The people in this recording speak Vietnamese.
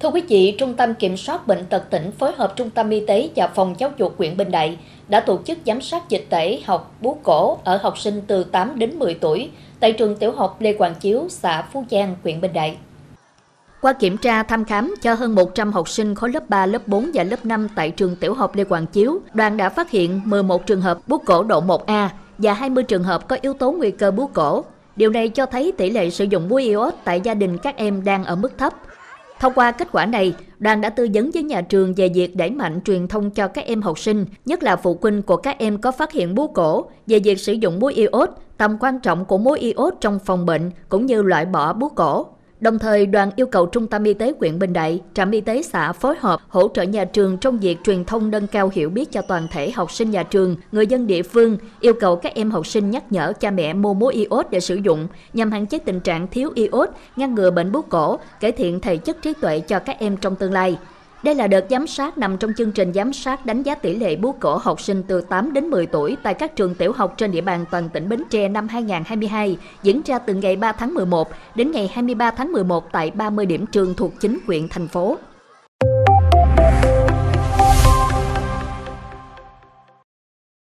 Thưa quý vị, Trung tâm Kiểm soát Bệnh tật tỉnh phối hợp Trung tâm Y tế và Phòng Giáo dục huyện Bình Đại đã tổ chức giám sát dịch tễ học bú cổ ở học sinh từ 8 đến 10 tuổi tại trường tiểu học Lê Quang Chiếu, xã Phú Giang, huyện Bình Đại. Qua kiểm tra thăm khám cho hơn 100 học sinh khối lớp 3, lớp 4 và lớp 5 tại trường tiểu học Lê Quang Chiếu, đoàn đã phát hiện 11 trường hợp bú cổ độ 1A và 20 trường hợp có yếu tố nguy cơ bú cổ. Điều này cho thấy tỷ lệ sử dụng muối iốt tại gia đình các em đang ở mức thấp. Thông qua kết quả này, đoàn đã tư vấn với nhà trường về việc đẩy mạnh truyền thông cho các em học sinh, nhất là phụ huynh của các em có phát hiện bú cổ, về việc sử dụng muối iốt, tầm quan trọng của muối iốt trong phòng bệnh cũng như loại bỏ bú cổ. Đồng thời, đoàn yêu cầu Trung tâm Y tế huyện Bình Đại, trạm y tế xã phối hợp hỗ trợ nhà trường trong việc truyền thông nâng cao hiểu biết cho toàn thể học sinh nhà trường, người dân địa phương, yêu cầu các em học sinh nhắc nhở cha mẹ mua muối iốt để sử dụng nhằm hạn chế tình trạng thiếu iốt, ngăn ngừa bệnh bướu cổ, cải thiện thể chất trí tuệ cho các em trong tương lai. Đây là đợt giám sát nằm trong chương trình giám sát đánh giá tỷ lệ bú cổ học sinh từ 8 đến 10 tuổi tại các trường tiểu học trên địa bàn toàn tỉnh Bến Tre năm 2022, diễn ra từ ngày 3 tháng 11 đến ngày 23 tháng 11 tại 30 điểm trường thuộc chính quyện thành phố.